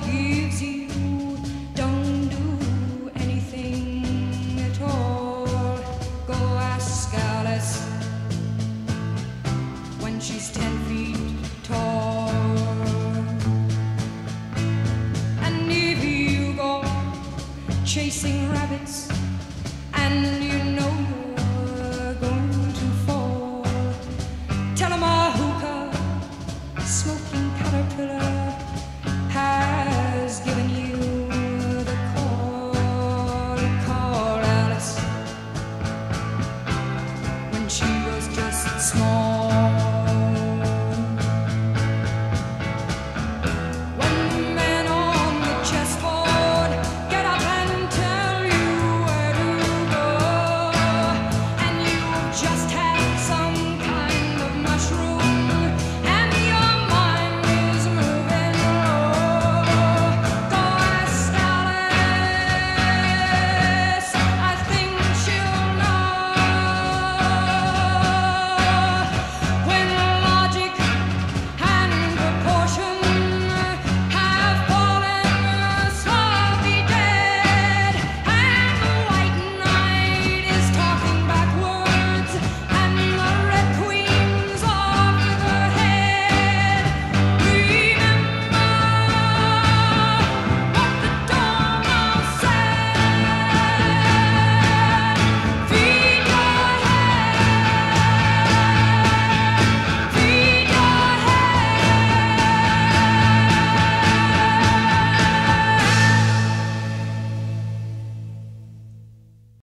forgives you don't do anything at all. Go ask Alice when she's ten feet tall. And if you go chasing rabbits and you know you're going to fall, tell them a hookah smoke.